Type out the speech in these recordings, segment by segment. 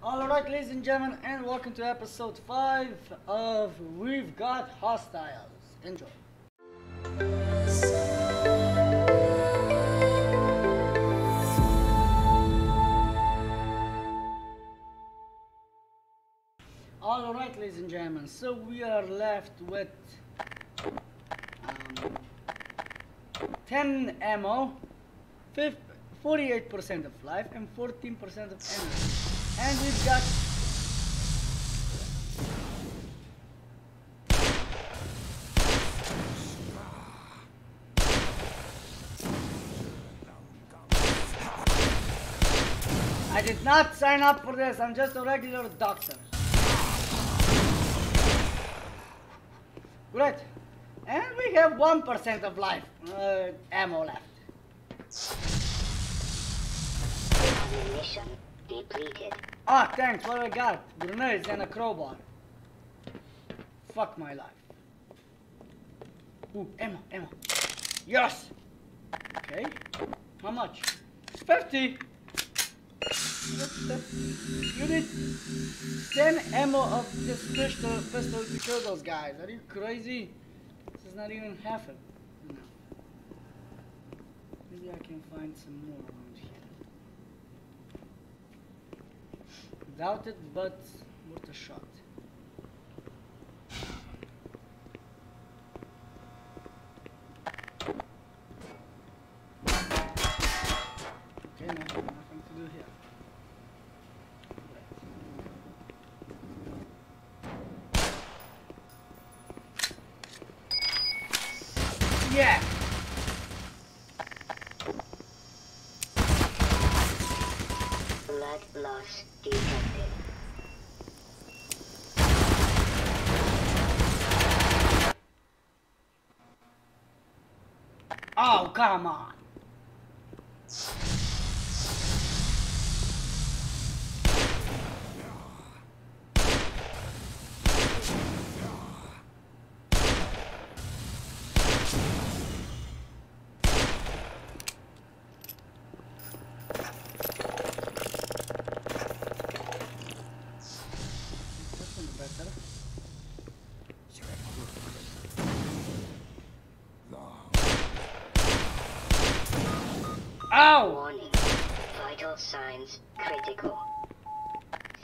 Alright, ladies and gentlemen, and welcome to episode 5 of We've Got Hostiles. Enjoy. Alright, ladies and gentlemen, so we are left with um, 10 ammo, 48% of life, and 14% of energy. And we've got I did not sign up for this. I'm just a regular doctor. Great. And we have 1% of life uh, ammo left. Depleted. Ah, thanks. What I got? Grenades and a crowbar. Fuck my life. Ooh, ammo, ammo. Yes! Okay. How much? 50! You need 10 ammo of this pistol, pistol to kill those guys. Are you crazy? This is not even half of it. No. Maybe I can find some more around here. Doubt it, but worth a shot. Okay, no, nothing to do here. Right. Yeah. Blood loss detected. Oh, come on. Better. Ow! Warning. Vital signs critical.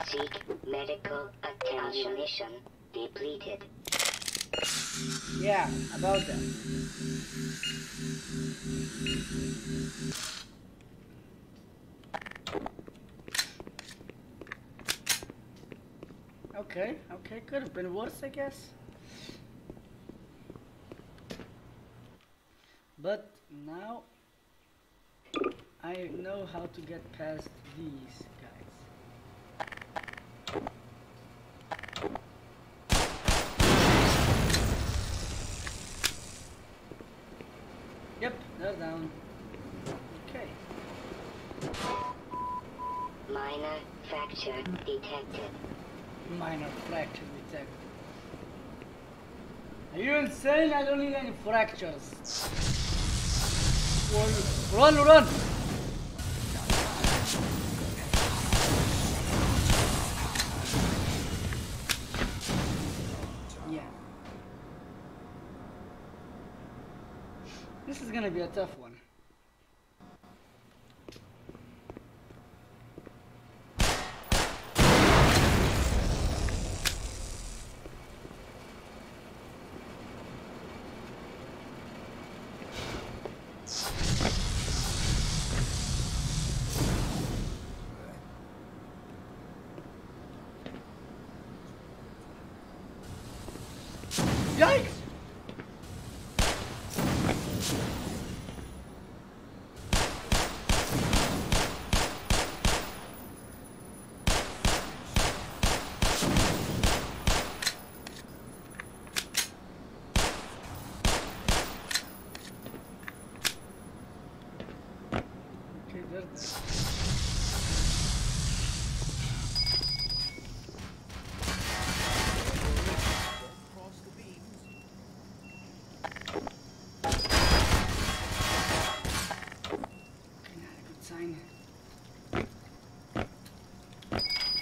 Seek medical attention. Depleted. Yeah, about that. Okay, okay, could have been worse, I guess. But now I know how to get past these guys. Yep, they're down. Okay. Minor fracture detected. Minor fracture detected. Are you insane? I don't need any fractures. Run, run, run! Is gonna be a tough one.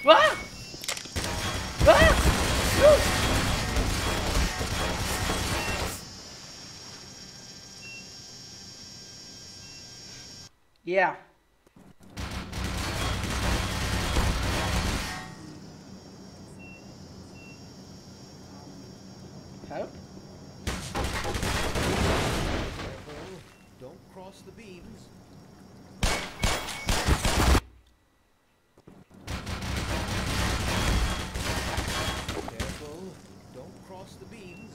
Ah! Ah! Yeah. Help? Careful, don't cross the beams. Careful, don't cross the beams.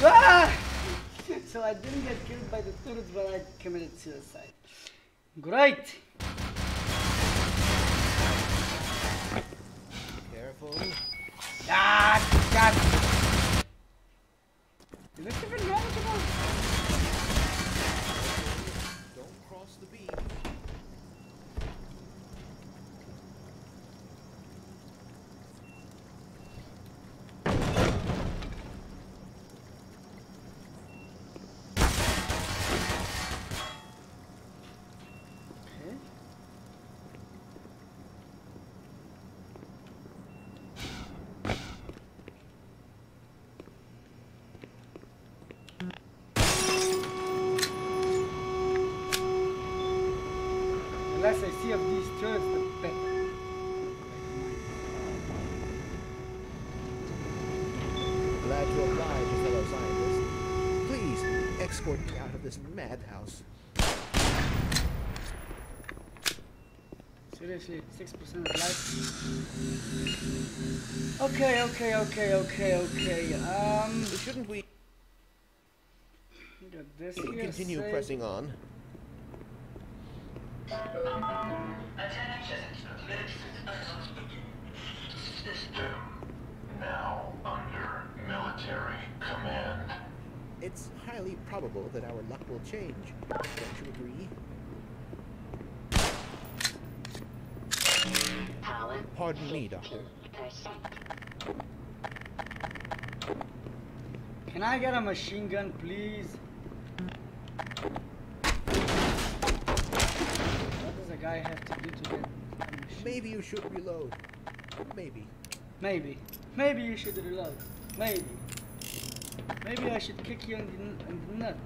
Careful. Ah! so I didn't get killed by the turrets, but I committed suicide. Great! Careful. Ah, God! Is this even manageable? Don't cross the beams. Okay. The less I see of these turrets, the better. Glad to oblige, fellow scientist. Please, escort me out of this madhouse. Seriously, 6% of life? Okay, okay, okay, okay, okay. Um, Shouldn't we this here. continue save. pressing on? System now under military command. It's highly probable that our luck will change. Don't you agree? Power. Pardon me, Doctor. Can I get a machine gun, please? What does a guy have to do to get a machine? Maybe you should reload. Maybe. Maybe. Maybe you should reload. Maybe. Maybe I should kick you in the, in the nuts.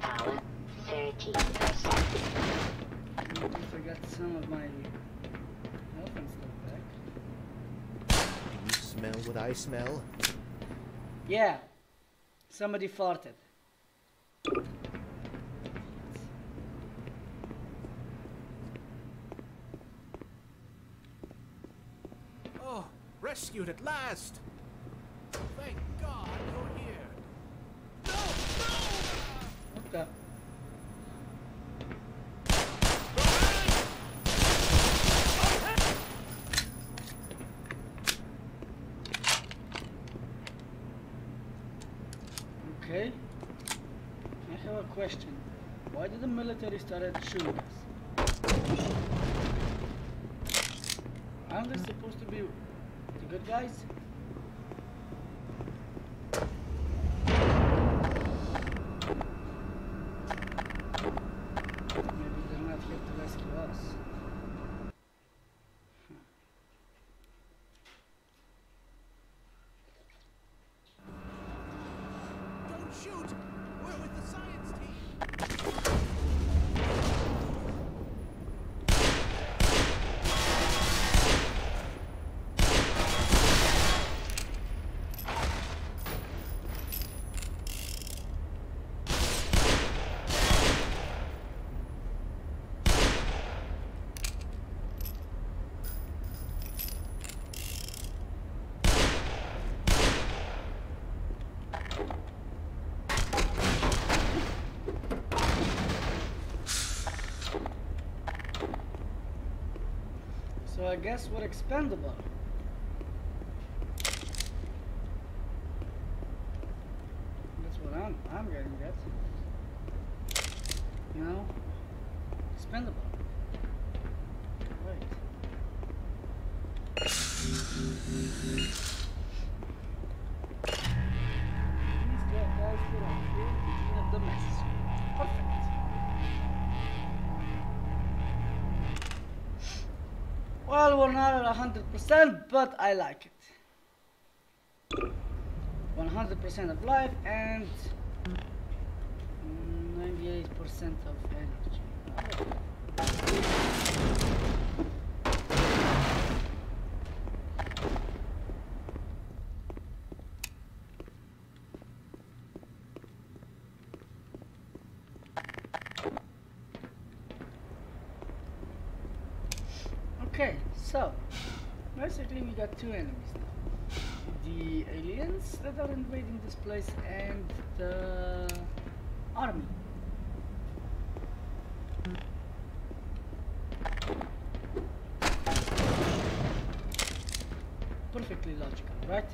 Power. Thirty percent. I got some of my health and stuff back. Do you smell what I smell? Yeah. Somebody farted. Oh, rescued at last! Thank God you're here. No, no! What the? Okay. I have a question. Why did the military start shooting us? Aren't they supposed to be the good guys? Maybe they're not here to rescue us. Don't shoot! We're with the science team! So I guess we're expendable. Well, we're not at 100%, but I like it. 100% of life and 98% of energy. Okay, so basically we got two enemies. The aliens that are invading this place and the army. Perfectly logical, right?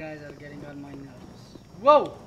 Guys are getting on my nerves. Whoa!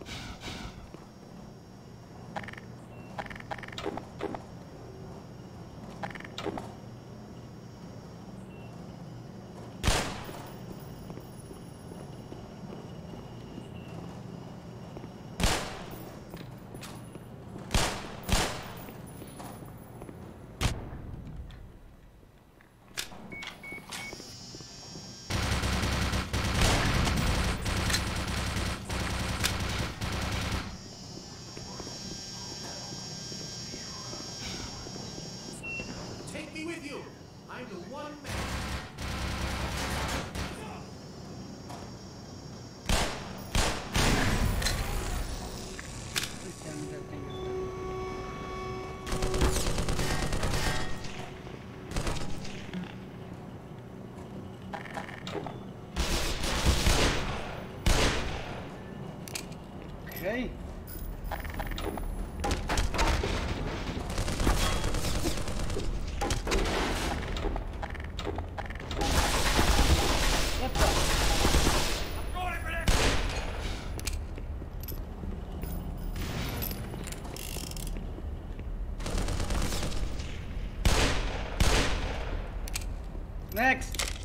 Next.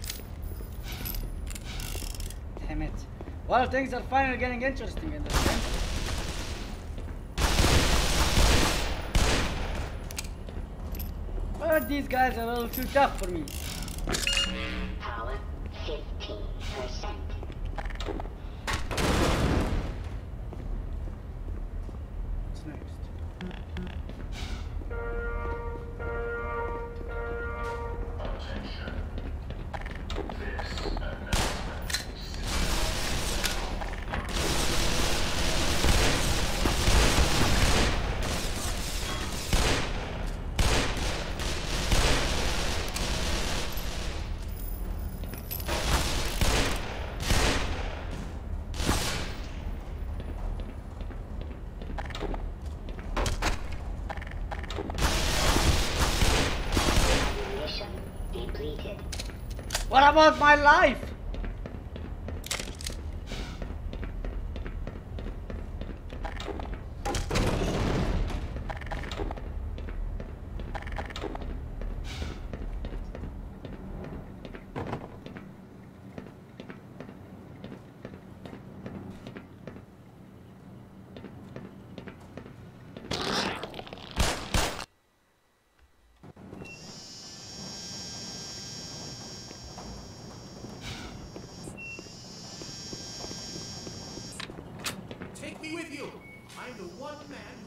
Damn it. Well, things are finally getting interesting in this game. But these guys are a little too tough for me. What about my life? Take me with I'm the one man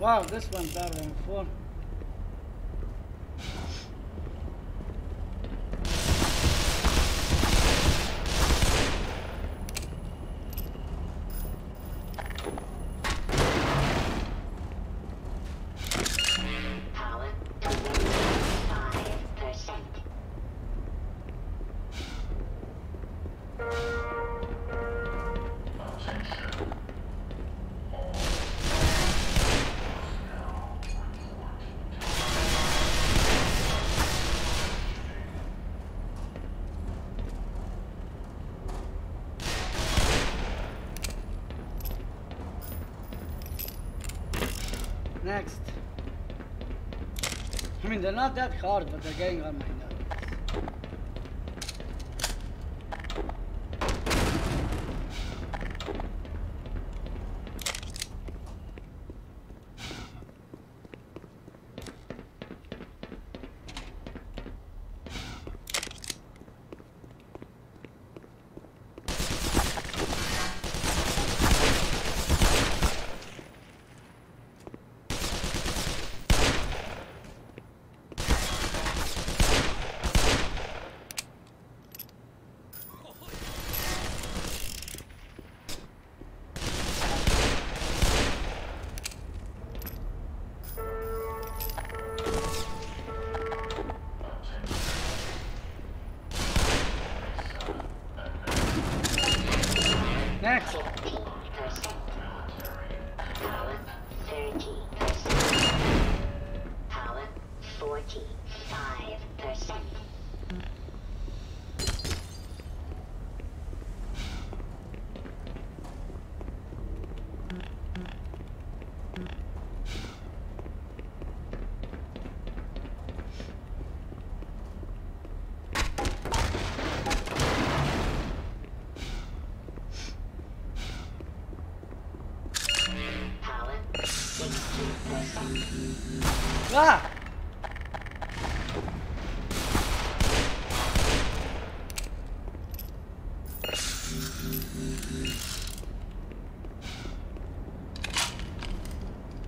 Wow, this one's better than before. نادت خارج بدر جينغام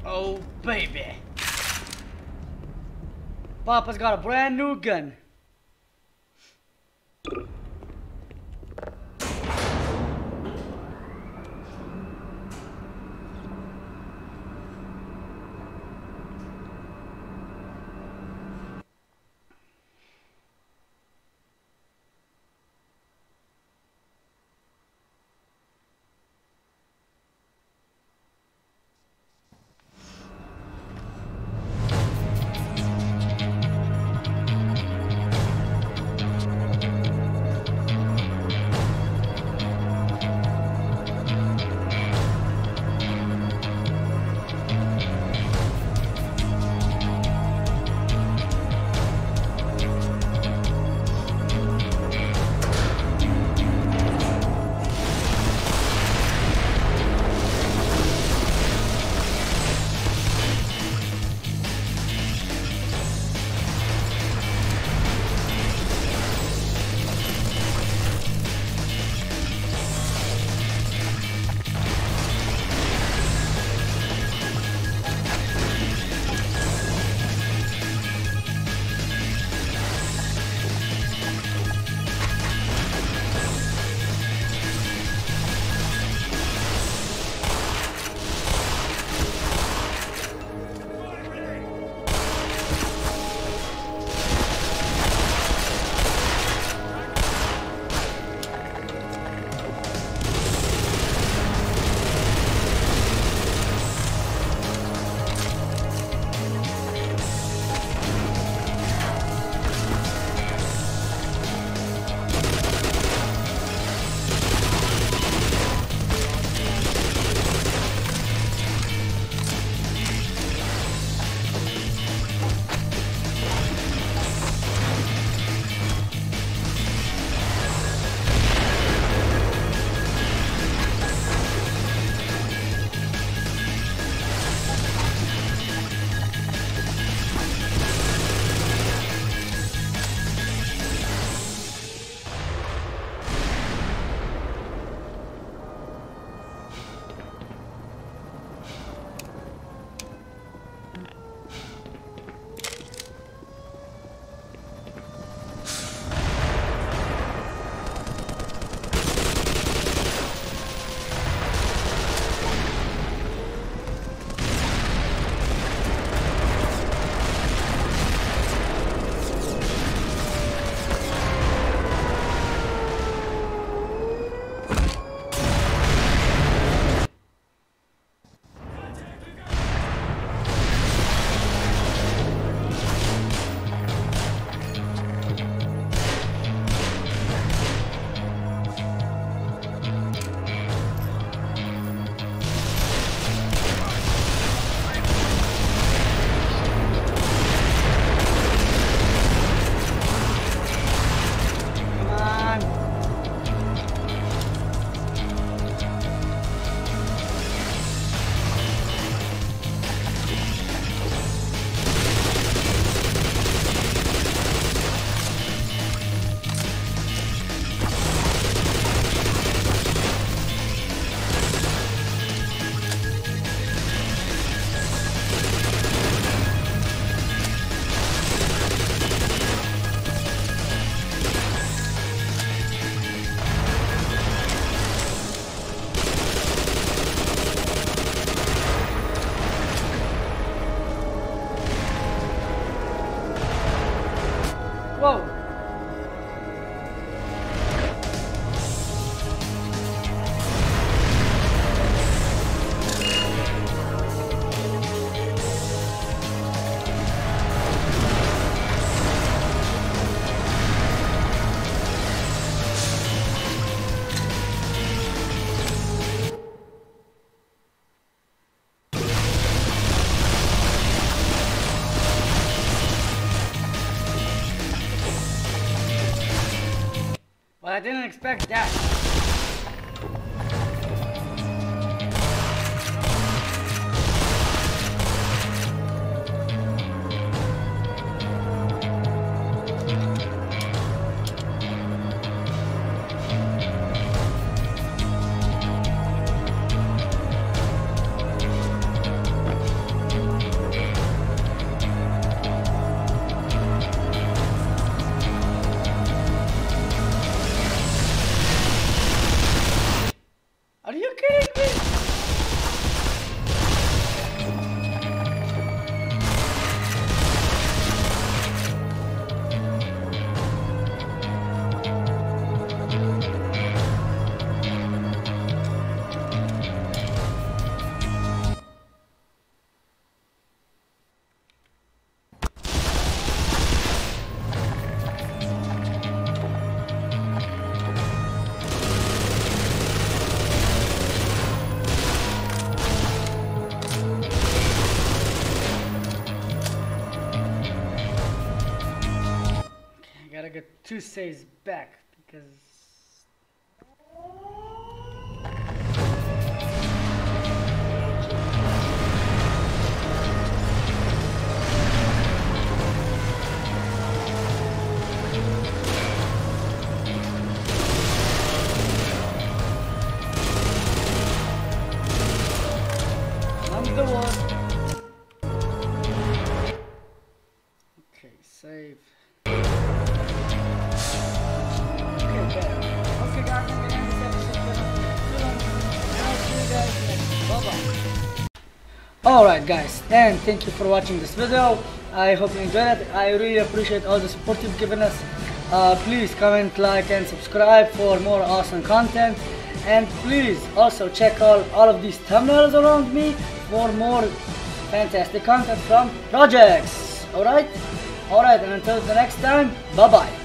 Oh, baby. Papa's got a brand new gun. I didn't expect that. Are you kidding me? Two saves back because. Alright, guys, and thank you for watching this video. I hope you enjoyed it. I really appreciate all the support you've given us. Uh, please comment, like, and subscribe for more awesome content. And please also check out all of these thumbnails around me for more fantastic content from projects. Alright? Alright, and until the next time, bye bye.